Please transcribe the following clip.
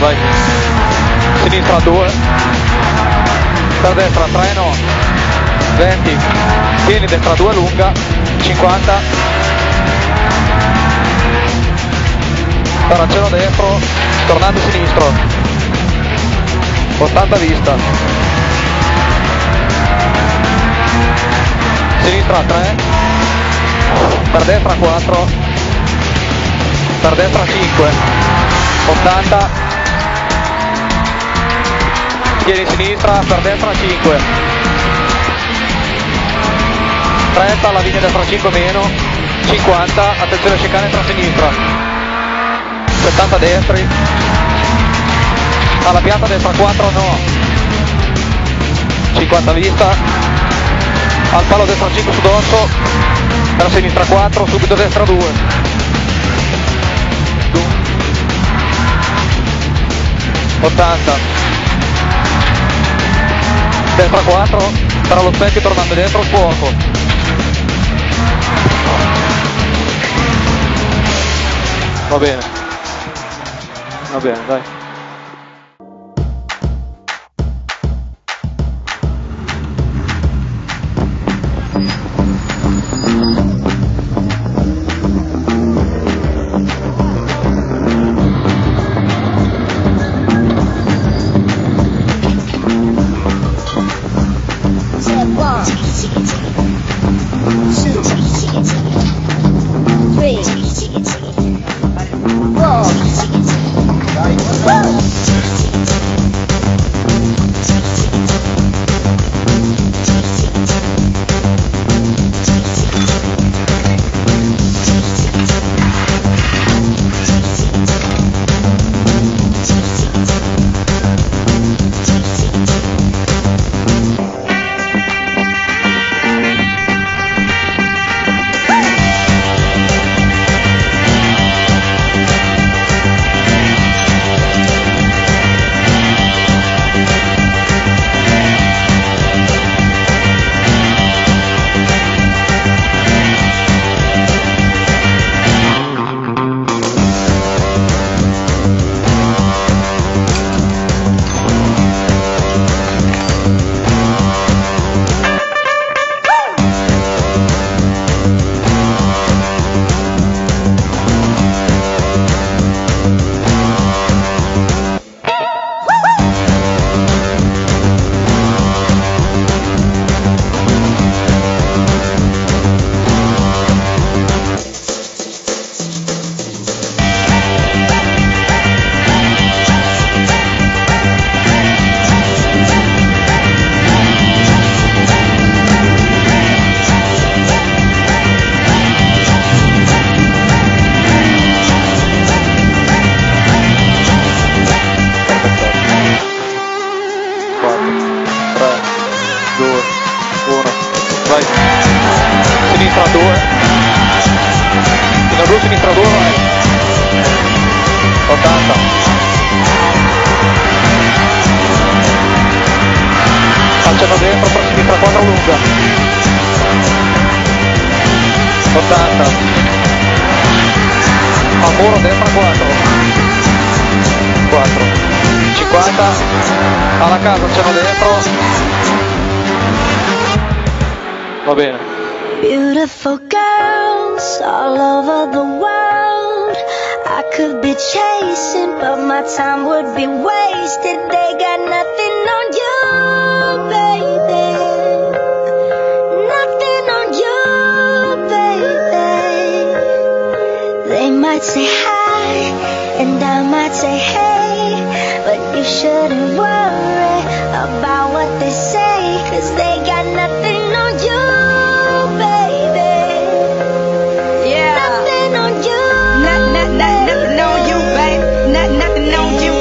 vai. Sinistra 2. Per destra 3 no. 20. Tieni destra 2 lunga. 50. Taraceno dentro. Tornando sinistro. 80 vista. Sinistra 3. Per destra 4. Per destra 5. 80. Tieni sinistra, per destra 5. 30, la linea destra 5 meno. 50, attenzione chicane tra sinistra. 70 destri. Alla pianta destra 4 no. 50 vista. Al palo destra 5 su dosso. Per sinistra 4, subito destra 2. 80 destra 4 tra lo specchio tornando dentro il fuoco. Va bene. Va bene dai Sinistra 2. Fino a 2, sinistra 2, vai. 80. Facciano dentro, per sinistra 4 lunga. 80. A muro destra 4. 4. 50. Alla casa c'hanno dentro. Va bene. Beautiful girls all over the world. I could be chasing, but my time would be wasted. They got nothing on you, And now you